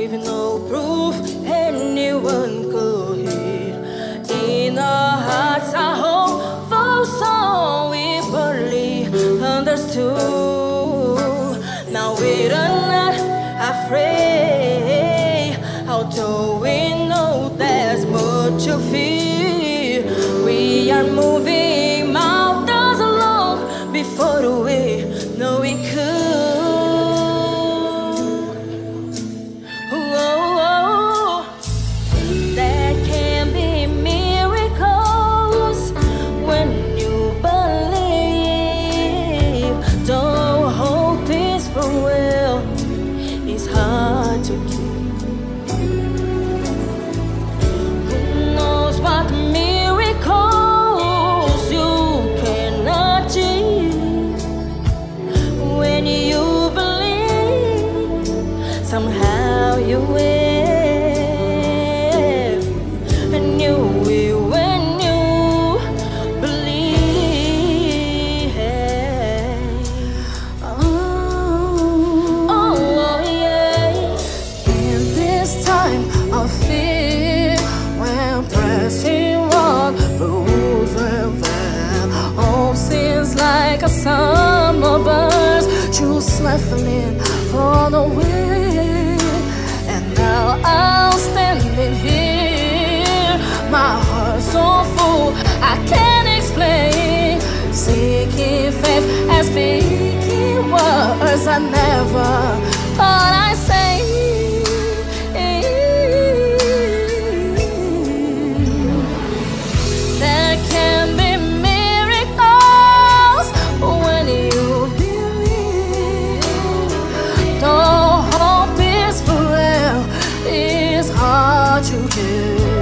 with no proof anyone could hear. In our hearts, I hope for some we barely understood. Now we're not afraid, although we know there's much to fear. We are moving 61 rules and five Hope seems like a summer burst True stifling for the wind. And now I'm standing here My heart's so full I can't explain. Seeking faith and speaking words I never thought I'd say. to you.